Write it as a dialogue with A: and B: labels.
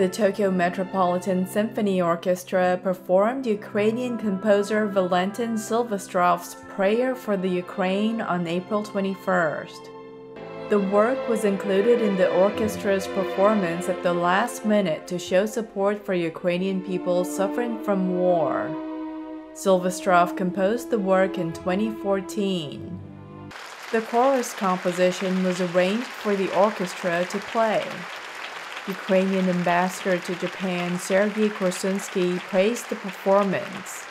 A: The Tokyo Metropolitan Symphony Orchestra performed Ukrainian composer Valentin Silvestrov's Prayer for the Ukraine on April 21st. The work was included in the orchestra's performance at the last minute to show support for Ukrainian people suffering from war. Silvestrov composed the work in 2014. The chorus composition was arranged for the orchestra to play. Ukrainian ambassador to Japan Sergei Korsunsky praised the performance.